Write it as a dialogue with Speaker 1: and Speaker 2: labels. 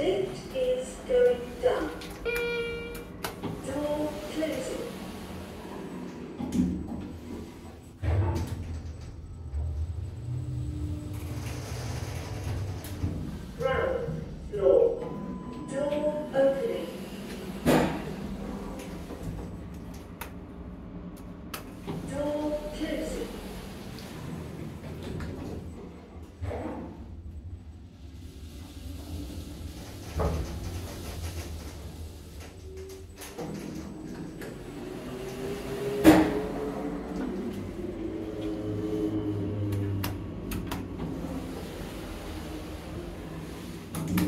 Speaker 1: is
Speaker 2: Thank mm -hmm. you.